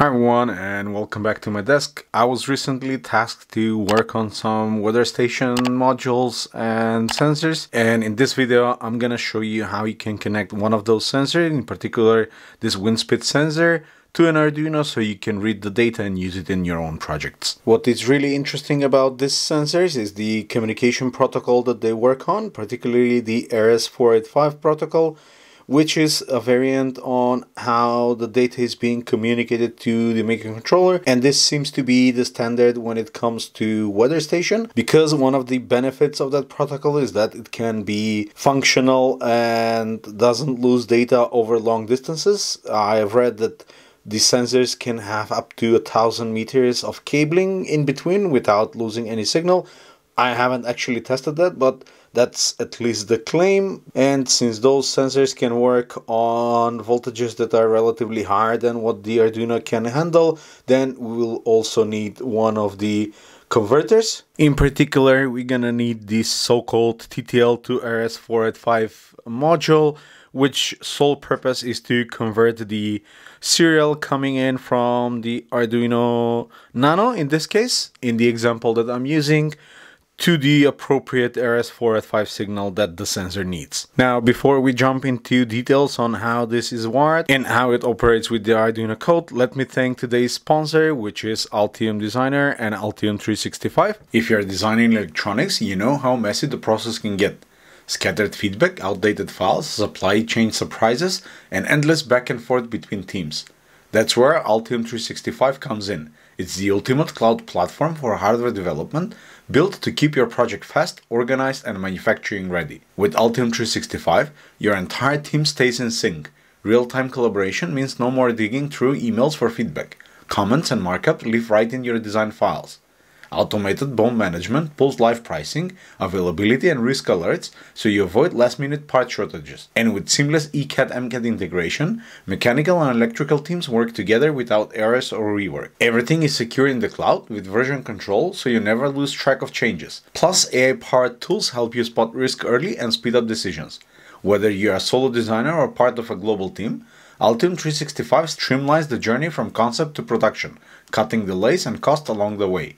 Hi everyone and welcome back to my desk. I was recently tasked to work on some weather station modules and sensors and in this video I'm gonna show you how you can connect one of those sensors, in particular this wind speed sensor to an Arduino so you can read the data and use it in your own projects. What is really interesting about these sensors is the communication protocol that they work on, particularly the RS485 protocol which is a variant on how the data is being communicated to the microcontroller. And this seems to be the standard when it comes to weather station because one of the benefits of that protocol is that it can be functional and doesn't lose data over long distances. I have read that the sensors can have up to a thousand meters of cabling in between without losing any signal. I haven't actually tested that, but that's at least the claim. And since those sensors can work on voltages that are relatively higher than what the Arduino can handle, then we will also need one of the converters. In particular, we're gonna need this so-called TTL to RS485 module, which sole purpose is to convert the serial coming in from the Arduino Nano in this case, in the example that I'm using, to the appropriate RS485 signal that the sensor needs. Now, before we jump into details on how this is wired and how it operates with the Arduino code, let me thank today's sponsor, which is Altium Designer and Altium 365. If you're designing electronics, you know how messy the process can get. Scattered feedback, outdated files, supply chain surprises, and endless back and forth between teams. That's where Altium 365 comes in. It's the ultimate cloud platform for hardware development built to keep your project fast, organized, and manufacturing ready. With Altium 365, your entire team stays in sync. Real-time collaboration means no more digging through emails for feedback. Comments and markup live right in your design files. Automated BOM management pulls live pricing, availability and risk alerts so you avoid last minute part shortages. And with seamless ECAD MCAD integration, mechanical and electrical teams work together without errors or rework. Everything is secure in the cloud with version control so you never lose track of changes. Plus AI powered tools help you spot risk early and speed up decisions. Whether you're a solo designer or part of a global team, Altium 365 streamlines the journey from concept to production, cutting delays and cost along the way.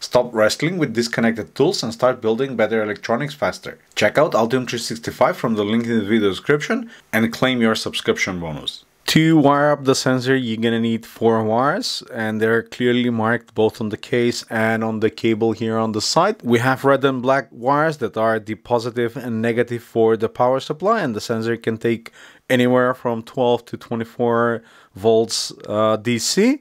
Stop wrestling with disconnected tools and start building better electronics faster. Check out Altium 365 from the link in the video description and claim your subscription bonus. To wire up the sensor, you're gonna need four wires and they're clearly marked both on the case and on the cable here on the side. We have red and black wires that are the positive and negative for the power supply and the sensor can take anywhere from 12 to 24 volts uh, DC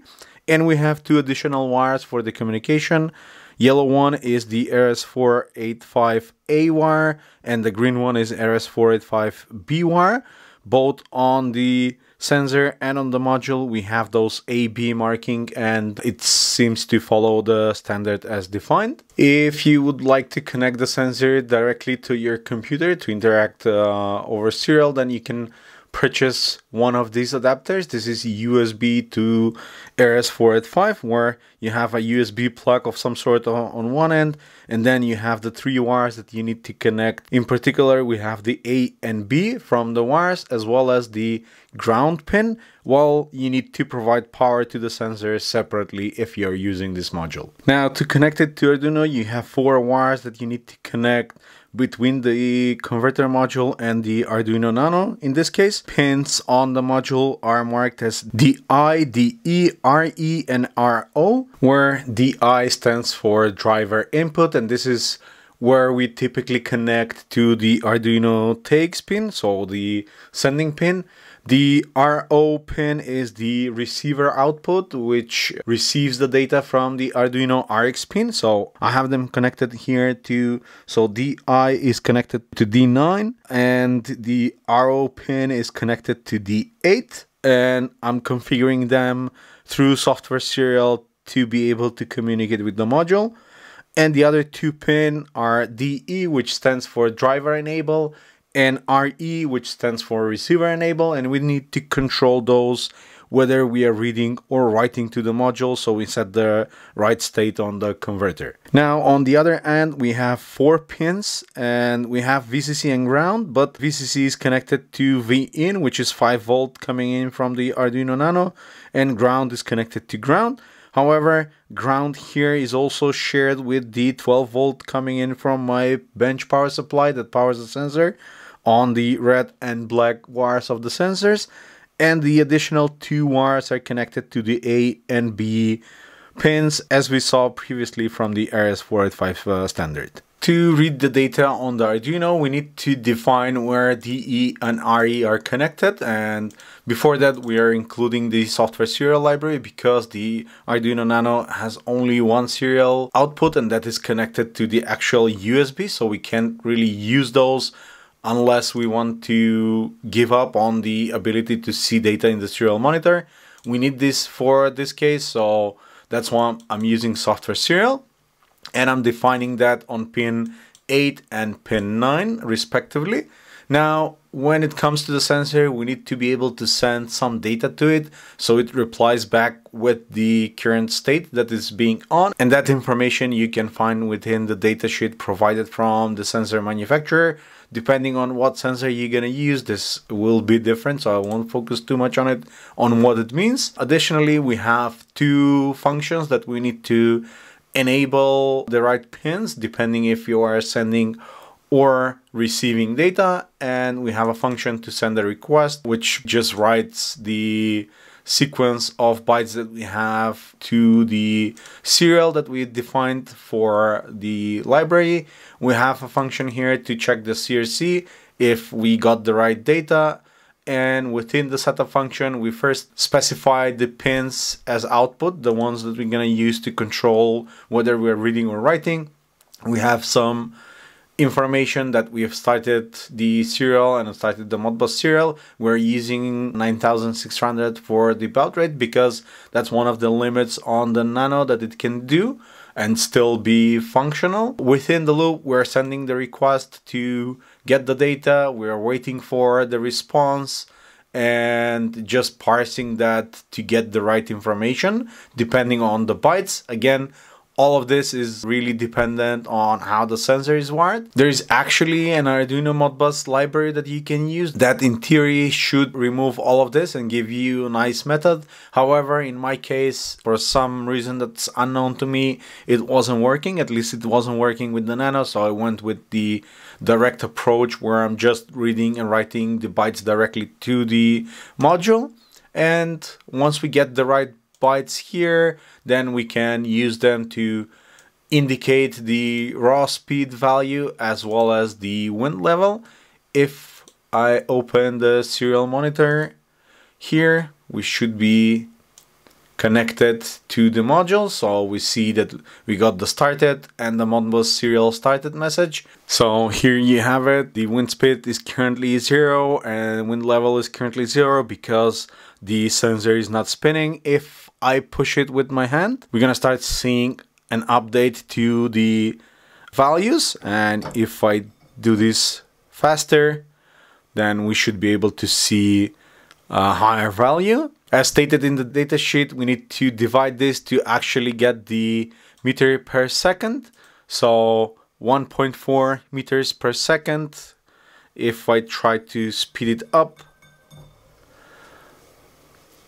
and we have two additional wires for the communication. Yellow one is the RS485A wire and the green one is RS485B wire. Both on the sensor and on the module we have those AB marking and it seems to follow the standard as defined. If you would like to connect the sensor directly to your computer to interact uh, over serial then you can purchase one of these adapters. This is USB to RS485 where you have a USB plug of some sort on one end and then you have the three wires that you need to connect. In particular, we have the A and B from the wires as well as the ground pin while you need to provide power to the sensor separately if you're using this module. Now to connect it to Arduino, you have four wires that you need to connect between the converter module and the Arduino Nano. In this case, pins on the module are marked as DI, DE, RE, and RO, where DI stands for driver input, and this is where we typically connect to the Arduino TX pin, so the sending pin. The RO pin is the receiver output, which receives the data from the Arduino RX pin. So I have them connected here to, so DI is connected to D9 and the RO pin is connected to D8 and I'm configuring them through software serial to be able to communicate with the module. And the other two pin are DE, which stands for driver enable, and RE, which stands for receiver enable, and we need to control those whether we are reading or writing to the module. So we set the right state on the converter. Now on the other end, we have four pins and we have VCC and ground, but VCC is connected to V-in, which is 5 volt coming in from the Arduino Nano and ground is connected to ground. However, ground here is also shared with the 12 volt coming in from my bench power supply that powers the sensor on the red and black wires of the sensors and the additional two wires are connected to the A and B pins as we saw previously from the RS485 uh, standard. To read the data on the Arduino, we need to define where DE and RE are connected. And before that, we are including the software serial library because the Arduino Nano has only one serial output and that is connected to the actual USB. So we can't really use those unless we want to give up on the ability to see data in the serial monitor. We need this for this case. So that's why I'm using software serial and I'm defining that on pin 8 and pin 9 respectively. Now, when it comes to the sensor, we need to be able to send some data to it so it replies back with the current state that is being on. And that information you can find within the datasheet provided from the sensor manufacturer. Depending on what sensor you're going to use, this will be different, so I won't focus too much on it, on what it means. Additionally, we have two functions that we need to enable the right pins depending if you are sending or receiving data and we have a function to send a request which just writes the sequence of bytes that we have to the serial that we defined for the library. We have a function here to check the CRC if we got the right data and within the setup function we first specify the pins as output the ones that we're going to use to control whether we're reading or writing we have some information that we have started the serial and started the modbus serial we're using 9600 for the baud rate because that's one of the limits on the nano that it can do and still be functional. Within the loop, we're sending the request to get the data, we're waiting for the response and just parsing that to get the right information depending on the bytes. Again, all of this is really dependent on how the sensor is wired. There is actually an Arduino Modbus library that you can use that in theory should remove all of this and give you a nice method. However, in my case, for some reason that's unknown to me, it wasn't working. At least it wasn't working with the Nano, so I went with the direct approach where I'm just reading and writing the bytes directly to the module. And once we get the right bytes here, then we can use them to indicate the raw speed value as well as the wind level. If I open the serial monitor here, we should be connected to the module. So we see that we got the started and the modbus serial started message. So here you have it. The wind speed is currently zero and wind level is currently zero because the sensor is not spinning. If I push it with my hand, we're gonna start seeing an update to the values. And if I do this faster, then we should be able to see a higher value. As stated in the datasheet, we need to divide this to actually get the meter per second. So 1.4 meters per second. If I try to speed it up,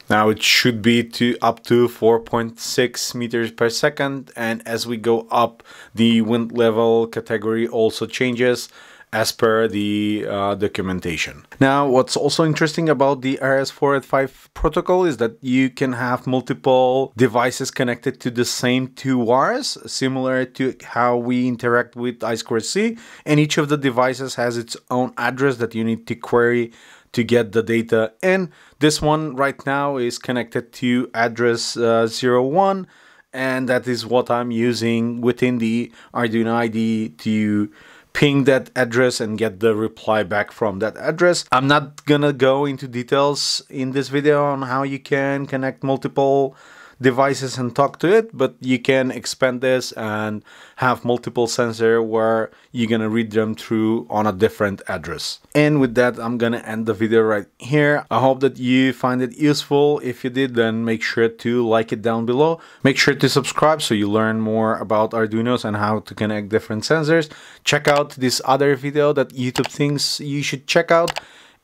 now it should be to up to 4.6 meters per second and as we go up the wind level category also changes as per the uh, documentation. Now what's also interesting about the RS485 protocol is that you can have multiple devices connected to the same two wires similar to how we interact with I2C and each of the devices has its own address that you need to query to get the data in. This one right now is connected to address uh, 01 and that is what I'm using within the Arduino IDE to ping that address and get the reply back from that address. I'm not gonna go into details in this video on how you can connect multiple devices and talk to it, but you can expand this and have multiple sensor where you're gonna read them through on a different address. And with that, I'm gonna end the video right here. I hope that you find it useful. If you did, then make sure to like it down below. Make sure to subscribe so you learn more about Arduinos and how to connect different sensors. Check out this other video that YouTube thinks you should check out.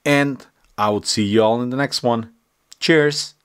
And I would see you all in the next one. Cheers!